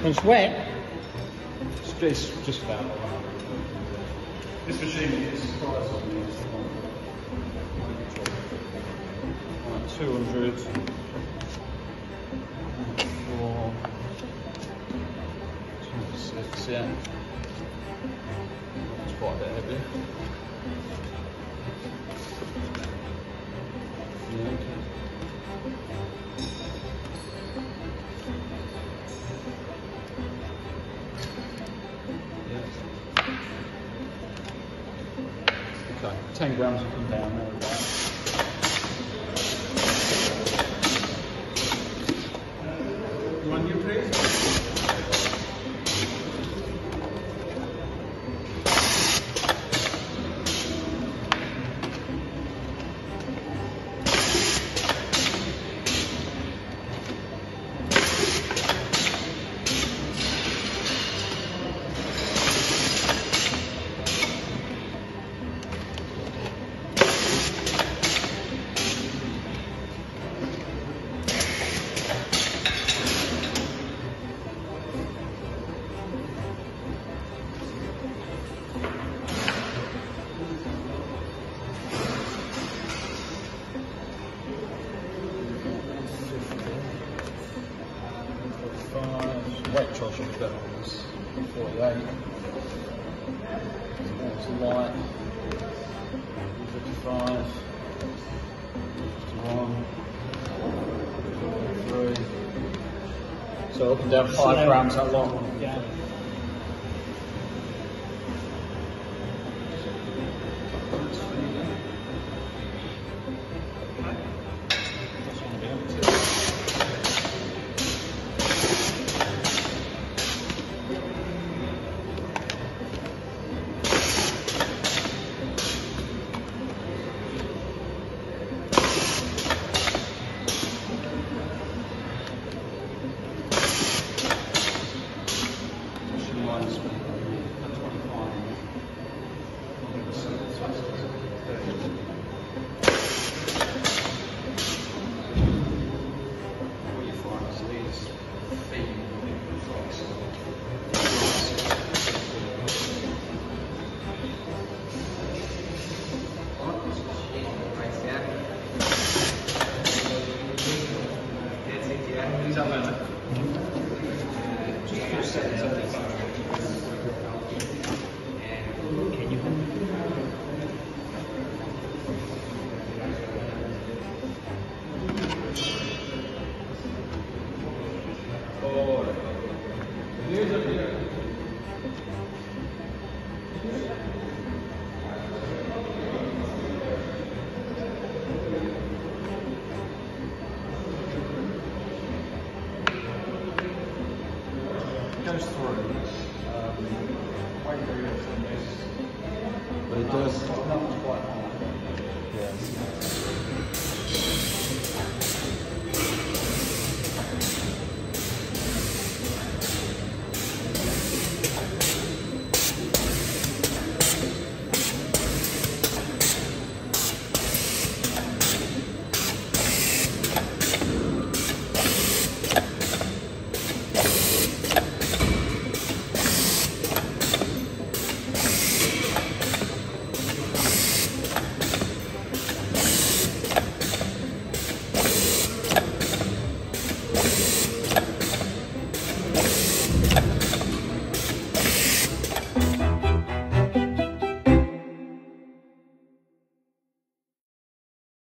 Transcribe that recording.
When it's wet, It's, it's just about. This machine is Right, 200. Four. 26, yeah. It's quite a bit heavy. 10 grams will come down there. Five. Weight charge should be better on this. 48. It's light. 55. 51. 53. So up and down 5 grams that long. yeah. Thank you. Goes through. Um, weight variance on this. But it does. Not quite. Yeah.